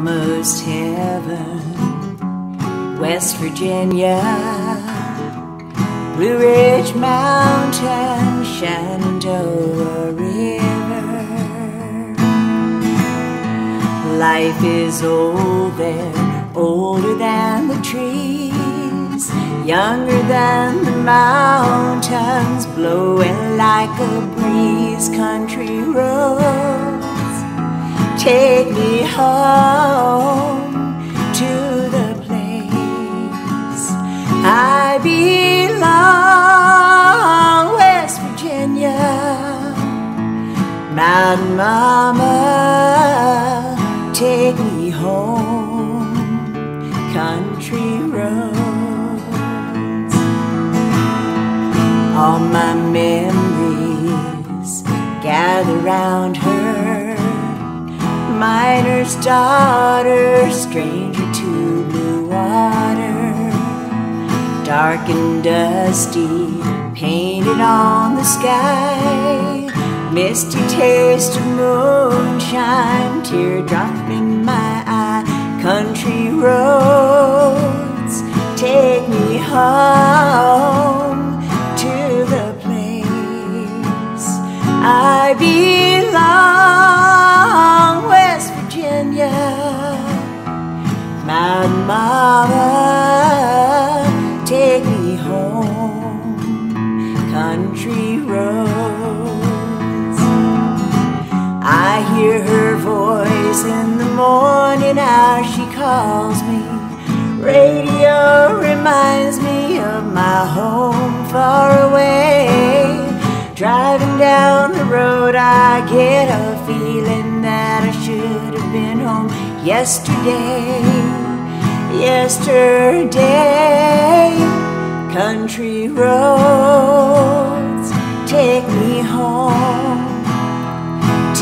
almost heaven, West Virginia, Blue Ridge Mountain, Shenandoah River. Life is old there, older than the trees, younger than the mountains, blowing like a breeze, country road take me home Mountain Mama, take me home, country roads. All my memories gather round her. Miner's daughter, stranger to blue water, dark and dusty, painted on the sky, misty taste of moonshine, teardrop in my eye, country roads, take me home to the place I belong. Calls me. Radio reminds me of my home far away. Driving down the road, I get a feeling that I should have been home yesterday. Yesterday, country roads take me home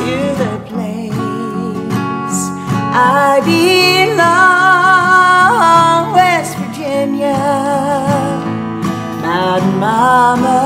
to the place I belong long West Virginia, not mama.